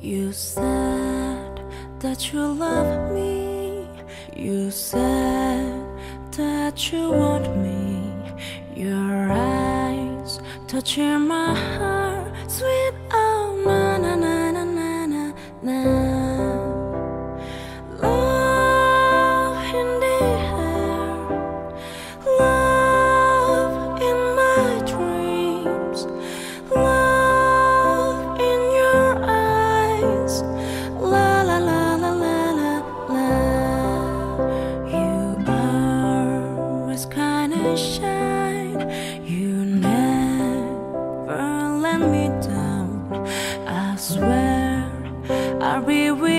You said that you love me. You said that you want me. Your eyes touching my heart, sweet oh na na na na na na na. Love indeed. You never let me down. I swear I'll be with. you.